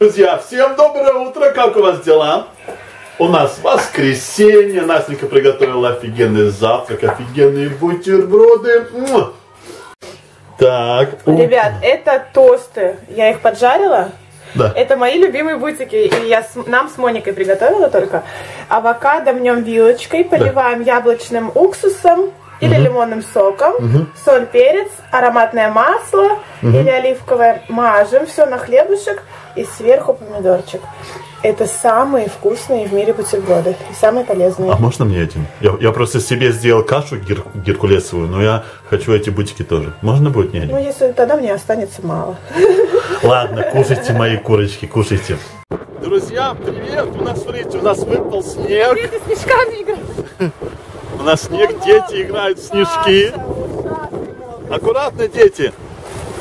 Друзья, всем доброе утро, как у вас дела? У нас воскресенье, Настенька приготовила офигенный завтрак, офигенные бутерброды. Муа! Так, у- Ребят, это тосты. Я их поджарила. да. Это мои любимые бутики. И я с- нам с Моникой приготовила только. Авокадо в нем вилочкой. Поливаем яблочным уксусом или лимонным соком. Соль, перец, ароматное масло или оливковое. Мажем все на хлебушек. И сверху помидорчик. Это самые вкусные в мире бутерброды. И самые полезные. А можно мне один? Я, я просто себе сделал кашу гер- геркулесовую, но я хочу эти бутики тоже. Можно будет мне Ну, один? если тогда мне останется мало. Ладно, кушайте мои курочки, кушайте. Друзья, привет! У нас, смотрите, у нас выпал снег. Ты снежками играешь. У нас снег, дети играют в снежки. Аккуратно, дети.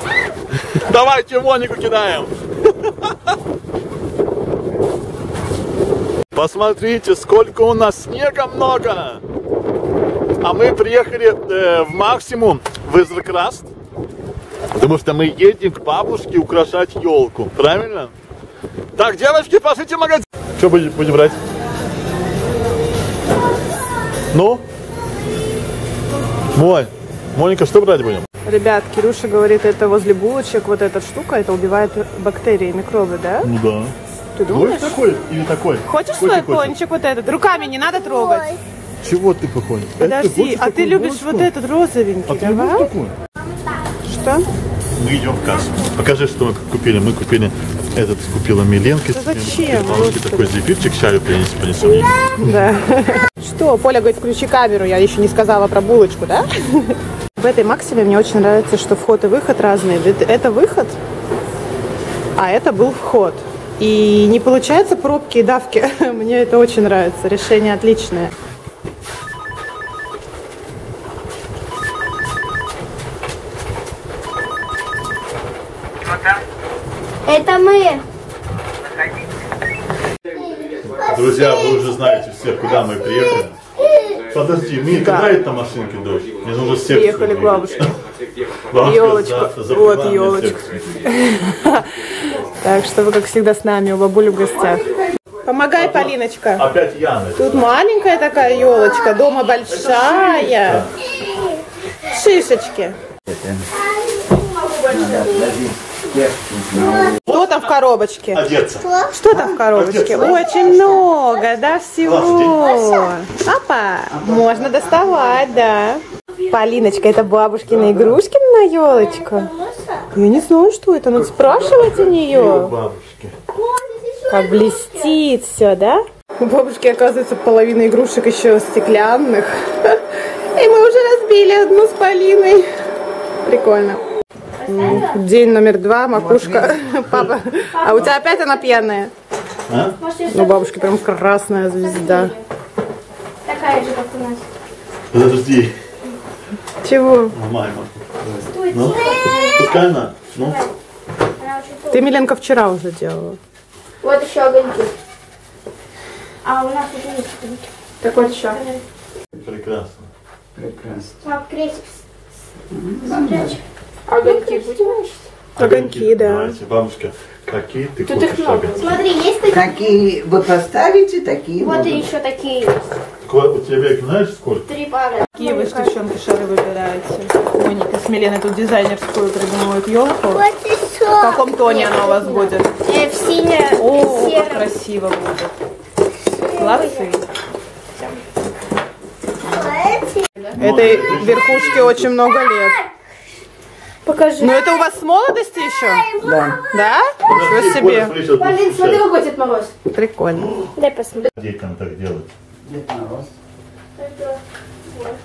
Давайте Монику кидаем. Посмотрите, сколько у нас снега много. А мы приехали э, в максимум в Изракраст. Потому что мы едем к бабушке украшать елку. Правильно? Так, девочки, пошлите в магазин. Что будем, будем брать? Ну? Мой. Моника, что брать будем? Ребят, Кирюша говорит, это возле булочек вот эта штука, это убивает бактерии, микробы, да? Ну да. Ты думаешь? Будешь такой или такой? Хочешь свой ты хочешь? пончик вот этот? Руками не надо трогать. Чего ты похонишь? Подожди, а ты любишь вот этот розовенький, А ты давай? такой? Что? Мы идем в кассу. Покажи, что мы купили. Мы купили этот, купила Миленка. Да зачем, господи? такой зефирчик чаю принес, понесем ей. Да. Что, Поля говорит, включи камеру, я еще не сказала про булочку, да? В этой Максиме мне очень нравится, что вход и выход разные. Это выход, а это был вход. И не получается пробки и давки. Мне это очень нравится. Решение отличное. Это мы. Друзья, вы уже знаете все, куда мы приехали. Подожди, Мика, Да. дай там машинки дождь. Мне нужно секцию. Приехали к бабушке. Завтра Вот мне секцию. Так что вы, как всегда, с нами у бабули в гостях. Помогай, Полиночка. Опять Яна. Тут маленькая такая елочка, дома большая. Шишечки. Что там в коробочке? Одеться. Что там в коробочке? Очень много, да, всего. Папа, можно доставать, да. Полиночка, это бабушкины игрушки на елочку? Я не знаю, что это. Надо спрашивать у нее. Как блестит все, да? У бабушки, оказывается, половина игрушек еще стеклянных. И мы уже разбили одну с Полиной. Прикольно. День номер два, макушка. Папа, а у тебя опять она пьяная? А? Ну, у бабушки прям красная звезда. Такая же, как у нас. Подожди. Чего? Мама. Ну, пускай она. Ну, Ты, Миленка, вчера уже делала. Вот еще огоньки. А у нас уже есть огоньки. Так вот еще. прекрасно. Пап, крестик. Спрячь. Огоньки будем? Огоньки, да. Давайте, бабушка, какие ты Тут их много. Смотри, есть такие. Какие вы поставите, такие Вот и будут. еще такие есть. Ко- У тебя их знаешь сколько? Три пары. Какие вы, девчонки, шары выбираете? Моника с Миленой тут дизайнерскую придумывают елку. Вот и В каком тоне она у вас будет? Э, в сине, О, как сером. красиво будет. Молодцы. Этой верхушке очень много лет. Покажи. Но это у вас с молодости еще? Да. Да? Ничего себе. Коля, смотри, какой Дед Мороз. Прикольно. Дай посмотреть. Детям так делать. Дед Мороз. Вот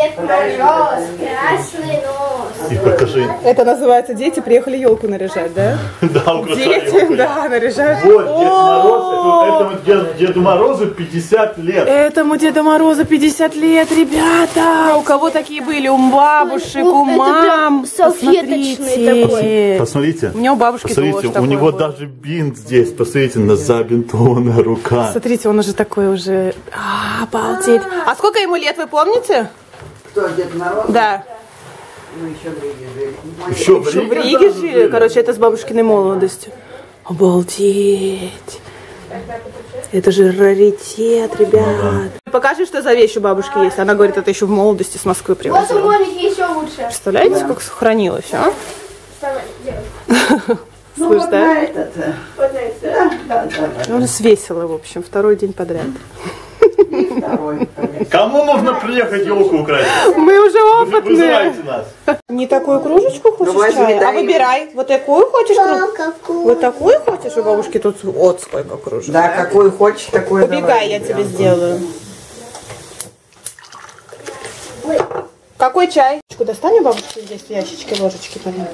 Дед Мороз, красный нос. И покажи. Это называется дети приехали елку наряжать, да? Да, украшай Дети, да, наряжают. Вот, Дед! Мороз, это- этому Дед- Деду Морозу 50 лет. Этому Деду Морозу 50 лет, ребята! У кого такие были? У бабушек, у мам. Посмотрите. Посмотрите. У меня у бабушки Посмотрите, у него даже бинт здесь. Посмотрите, на забинтованная рука. Смотрите, он уже такой уже... А, обалдеть. А сколько ему лет, вы помните? Кто, Дед Мороз? Да. Мы еще в Риге жили. Еще в В Риге жили? Короче, это с бабушкиной молодости. Обалдеть. Это же раритет, ребят. Покажи, что за вещь у бабушки есть. Она говорит, это еще в молодости с Москвы Вот у привозила. Моники еще лучше. Представляете, как сохранилось, а? Давай, делай. Ну, Слышь, вот да? на этот, э, Вот на это. да, да, да, да. Ну, свесила, в общем, второй день подряд. Кому нужно приехать елку украсть? Мы уже опытные. Вызывайте нас. Не такую кружечку хочешь Ну, возьми, чая? А выбирай. Вот такую хочешь кружечку? Вот такую хочешь? У бабушки тут вот сколько кружек. Да, какой хочешь, такой Убегай, давай. я тебе сделаю. Какой чай? Достань у бабушки здесь в ящичке ложечки, Полин.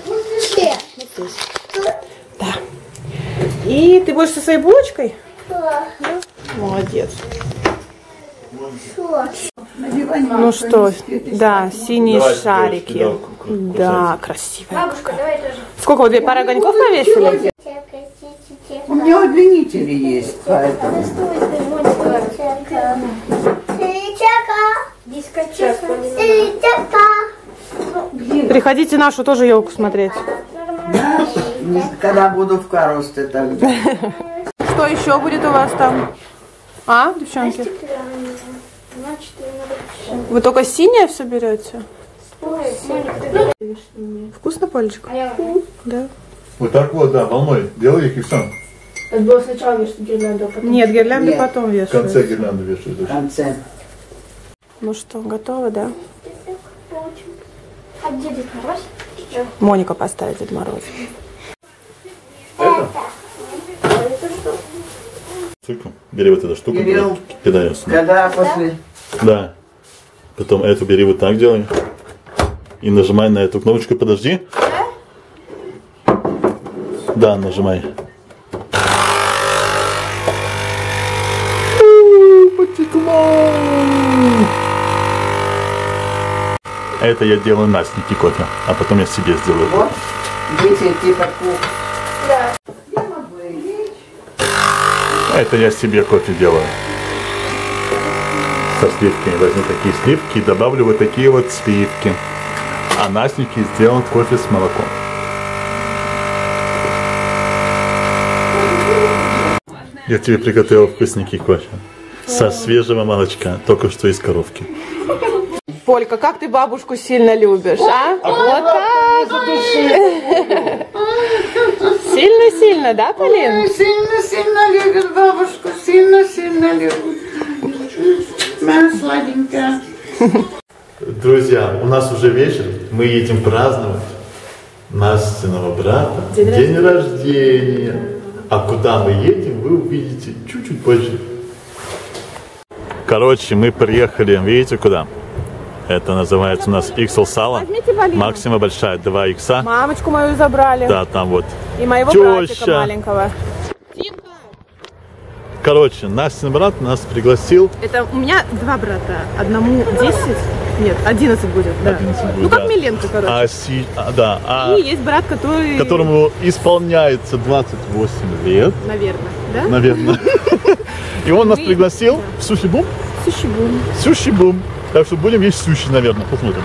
Где? Вот здесь. Да. И ты будешь со своей булочкой? Молодец. Ну что, да, синие Давай, шарики. давай, Да, красивая. Бабушка, давай тоже. Сколько, вот две пары огоньков повесили? У меня удлинители есть, поэтому. Приходите нашу тоже елку смотреть. Когда буду в Карусте тогда. Что еще будет у вас там? А, девчонки? Вы только синее все берете? Вкусно, Полечка? Да. Вот так вот, да, волной. Делай их и все. Это было сначала вешать гирлянду, а потом... Нет, гирлянды Нет. потом В конце вешают. гирлянды В вешают. конце. Ну что, готовы, да? А где Дед Мороз? Моника поставит Дед Мороз. Цикл. Бери вот эту штуку, Кирилл. кидай ее сюда. Когда после... Да. Потом эту бери вот так делай. И нажимай на эту кнопочку. Подожди. Да, нажимай. Потекло. Это я делаю Настеньке кофе, а потом я себе сделаю. Вот, дети типа кух. Это я себе кофе делаю. Со сливками. Возьму такие сливки и добавлю вот такие вот сливки. А Настеньке сделан кофе с молоком. Я тебе приготовил вкусненький кофе. Со свежего молочка, только что из коровки. Полька, как ты бабушку сильно любишь, а? Вот так. Сильно-сильно, да, Полин? Сильно-сильно любит бабушку, сильно-сильно любит. Моя сладенькая. Друзья, у нас уже вечер, мы едем праздновать Настиного брата день, рождения. А куда мы едем, вы увидите чуть-чуть позже. Короче, мы приехали, видите куда? Это называется у нас XL сало. Полину. Максима большая, 2 икса. Мамочку мою забрали. Да, там вот. И моего Теща. братика маленького. Короче, Настин брат нас пригласил. Это у меня два брата. Одному 10, нет, 11 будет, да. 11 будет, ну, как да. Миленко, короче. А, си- а, да, а И есть брат, который... которому исполняется 28 лет, Наверное, да? наверное. И он нас пригласил в суши-бум. Суши-бум. Суши-бум. Так что будем есть суши, наверное. Посмотрим.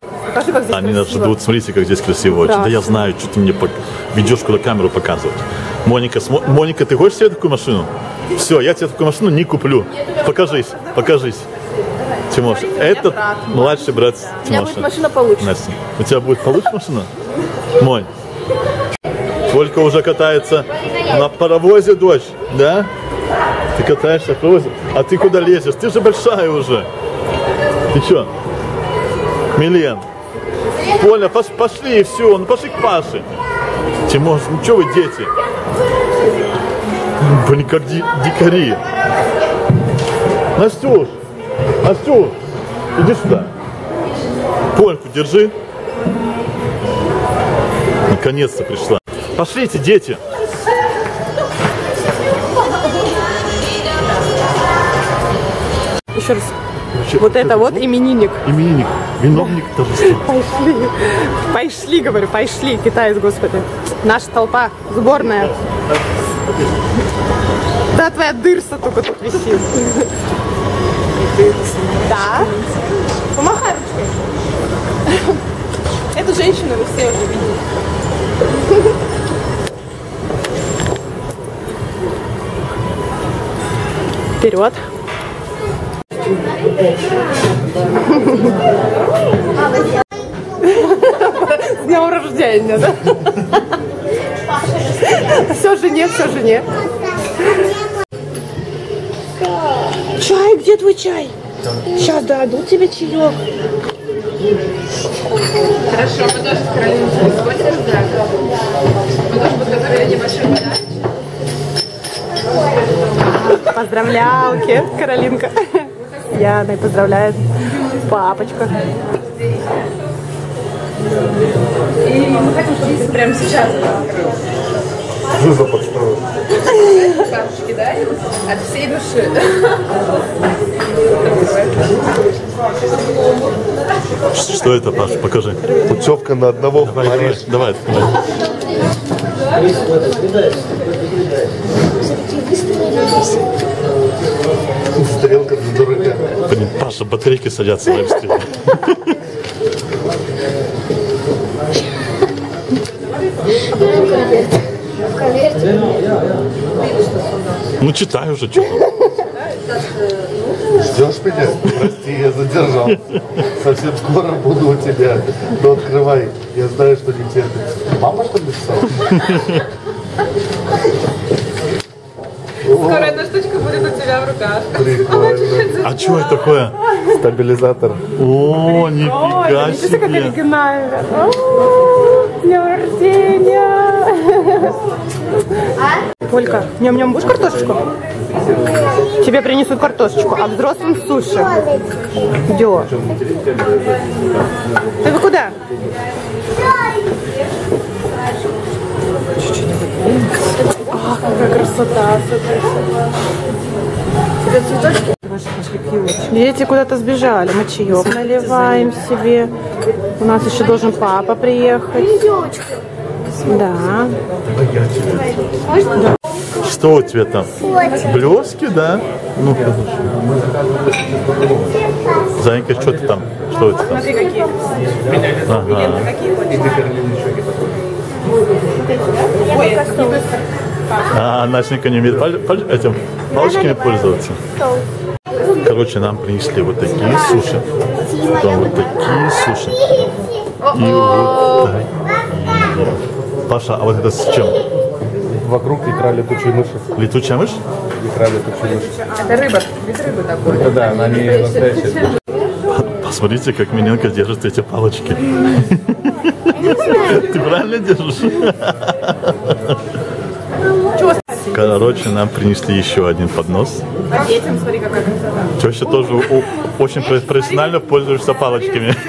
Покажи, как здесь Они нас красиво. ждут. Смотрите, как здесь красиво. Да Да. я знаю, что ты мне пок- ведешь куда камеру показывать. Моника, смо- Моника, ты хочешь себе такую машину? Все, я тебе такую машину не куплю. Покажись, покажись. Тимош, это брат. младший брат У меня Тимоша. будет машина получше. Настя, у тебя будет получше машина? Мой. Только уже катается на паровозе, дочь, да? Ты катаешься паровозе? А ты куда лезешь? Ты же большая уже. Ты что? Милен. Поля, пош- пошли и все, ну пошли к Паше. Тимош, ну что вы дети? Блин, как ди- дикари. Настюш, Настюш, иди сюда. Польку держи. Наконец-то пришла. Пошлите, дети. Еще раз. Вот это вот именинник. Именинник, виновник торжества. Пошли. Пошли, говорю, пошли, китаец, господи. Наша толпа, сборная. Да, твоя дырса только тут висит. Да. Помахай ручкой. Эту женщину вы все уже видели. Вперед. С днем рождения, да? Все жене, все жене. Чай, где твой чай? Сейчас дадут тебе чаек. Хорошо, мы тоже с Каролиной сходим, да. Мы тоже подготовили небольшой подарок. Поздравляуки, Каролинка. Яна поздравляет папочка. И мы хотим, чтобы ты прямо сейчас Жиза дарим от всей души. Что это, Паш? Покажи. Путевка на одного в Давай, Париж. давай, давай. Стрелка для дурака. Блин, Паша, батарейки садятся на обстрел. Ну читай уже, что. Ждешь меня? Прости, я задержался. Совсем скоро буду у тебя. Ну открывай. Я знаю, что не терпится. Мама что написала? Скоро эта штучка будет у тебя в руках. Прикольно. А что это такое? Стабилизатор. О, нифига Видите, как себе. оригинально. Днем рождения. Олька, ням-ням, будешь картошечку? Тебе принесут картошечку, а взрослым суши. Где? Ты вы куда? Ах, какая красота. Дети куда-то сбежали. Мы чаек наливаем себе. У нас еще должен папа приехать. Да. Что у тебя там? Блески, да? Ну, Занька, что ты там? Что это там? Ага. А, Настенька не умеет этим палочками пользоваться. Короче, нам принесли вот такие суши. Потом вот такие суши. И вот такие. Паша, а вот это с чем? Вокруг икра летучей мыши. Летучая мышь? Икра летучей мыши. Это рыба, вид рыбы такой. Это да, она не настоящая. Посмотрите, как Миненко держит эти палочки. Ты правильно держишь? Короче, нам принесли еще один поднос. А детям, смотри, какая красота. Теща тоже очень про- профессионально пользуешься палочками.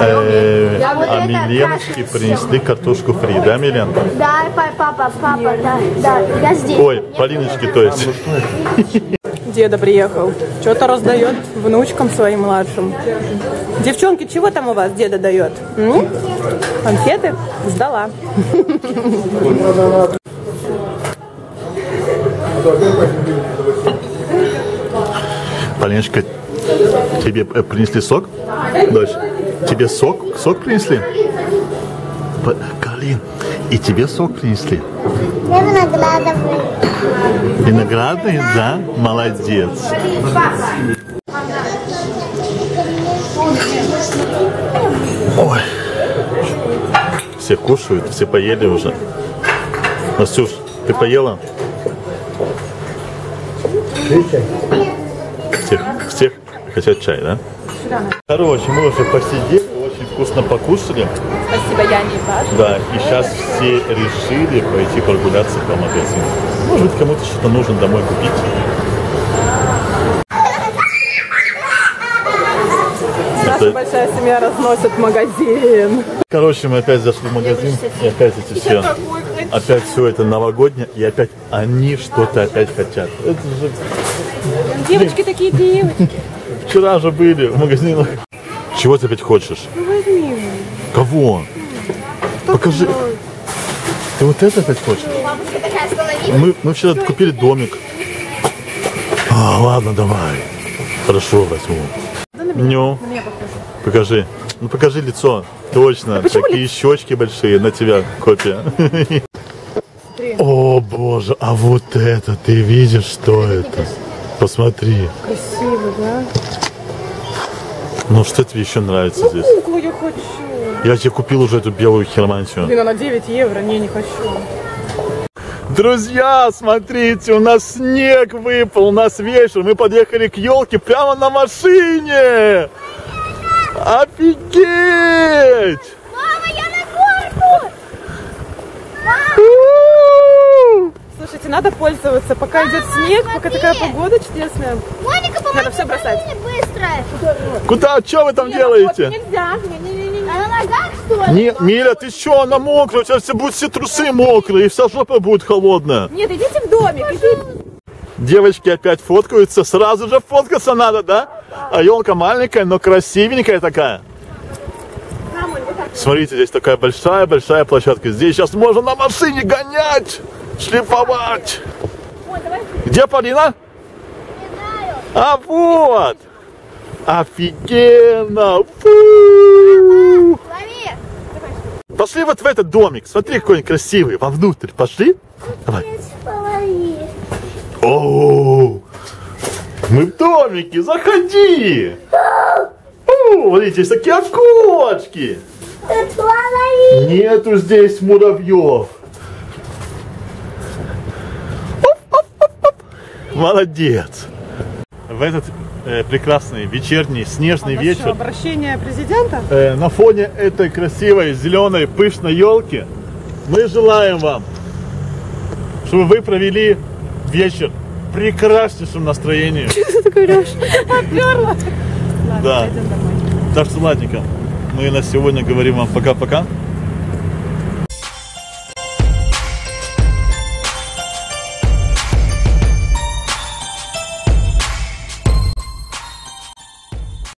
Э, А Миленочке принесли картошку фри, да, Милен? Да, па- папа, папа, да, да, я здесь. Ой, Полиночки, то есть. Деда приехал. Что-то раздает внучкам своим младшим. Девчонки, чего там у вас деда дает? М? Конфеты? Сдала. Полиночка, тебе э, принесли сок? Дочь, тебе сок? Сок принесли? Калин, и тебе сок принесли? Я виноградовый. Виноградный, да? Молодец. Ой. Все кушают, все поели уже. Настюш, ты поела? Всех, всех хотят чай, да? Короче, мы уже посидели, очень вкусно покушали. Спасибо, Яне и Паше. Да, и сейчас все решили пойти прогуляться по магазину. Может быть, кому-то что-то нужно домой купить. Наша большая семья разносит магазин. Короче, мы опять зашли в магазин, и опять эти все, опять все это новогоднее, и опять они что-то опять хотят. Это же Девочки такие девочки. вчера же были в магазинах. Чего ты опять хочешь? Кого? Покажи. Ты вот это опять хочешь? Мы, мы вчера купили домик. А, ладно, давай. Хорошо, возьму. Ну, Покажи. Ну покажи лицо. Точно. почему Такие щечки большие на тебя копия. О боже, а вот это ты видишь, что это? Посмотри. Красиво, да? Ну что тебе еще нравится здесь? Куклу я хочу. Я тебе купил уже эту белую хиромантию. Блин, она 9 евро. Не, не хочу. Друзья, смотрите, у нас снег выпал, у нас вечер. Мы подъехали к елке прямо на машине. Офигеть! Мама, я на горку! Слушайте, надо пользоваться, пока идет снег, пока такая погода чудесная. Моника, помоги Надо всё бросать. быстро. Куда? Что вы там делаете? Нельзя. Не-не-не. А на ногах, что ли? Не, Миля, ты что, она мокрая, у тебя все будут все трусы мокрые, и вся жопа будет холодная. Нет, идите в домик. Идите. Девочки опять фоткаются, сразу же фоткаться надо, да? А елка маленькая, но красивенькая такая. Смотрите, здесь такая большая-большая площадка. Здесь сейчас можно на машине гонять, шлифовать. Где Полина? А вот! Офигенно! Фу! Пошли вот в этот домик. Смотри, какой он красивый. Вовнутрь. Пошли? Давай. О, мы в домике, заходи! О, смотрите, здесь такие окошки. Нету здесь муравьев. Молодец. В этот э, прекрасный вечерний снежный вечер обращение президента? э, на фоне этой красивой зеленой пышной елки мы желаем вам, чтобы вы провели вечер в прекраснейшем настроении. Оперла. Да. Так что, ладненько, мы на сегодня говорим вам пока-пока.